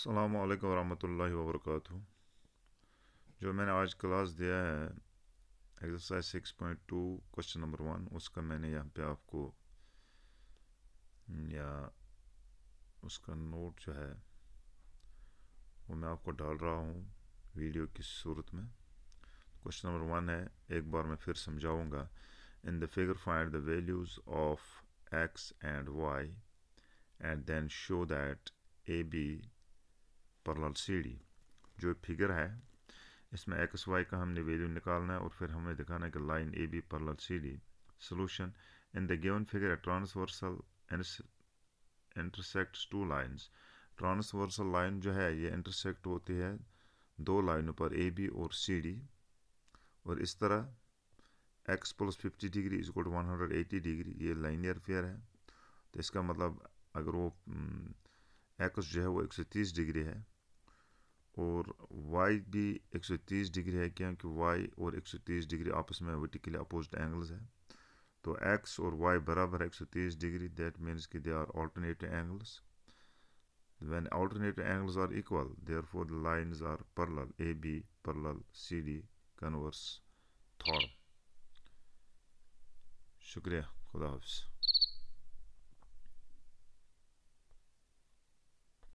अल्लाम वरहमल वबरक जो मैंने आज क्लास दिया है exercise six point two question number one उसका मैंने यहाँ पे आपको, या उसका नोट जो है, वो मैं आपको डाल रहा हूँ वीडियो की सूरत में। क्वेश्चन नंबर वन है, एक बार मैं फिर समझाऊँगा। In the figure find the values of x and y and then show that A B parallel C D जो फिगर है, इसमें एक्स वाई का हमने वैल्यू निकालना है और फिर हमें दिखाना है कि line A B parallel C D solution in the given figure transversal intersect two lines transversal line जो है, ये इंटरसेक्ट होती है दो लाइनों पर ए बी और सी डी और इस तरह x plus fifty degree to one hundred eighty degree ये लाइनियर फेयर है। तो इसका मतलब अगर वो एक्स जो है, वो एक सौ तीस डिग्री है। और वाई भी 130 डिग्री है क्योंकि वाई और 130 डिग्री आपस में वर्टिकली अपोजिट एंगल्स है। तो एक्स और वाई बराबर है 130 डिग्री दैट मीन्स कि they are alternative angles when alternative angles are equal, therefore the lines are parallel AB parallel CD converse third शुक्रिया, खुदा हाफिज़।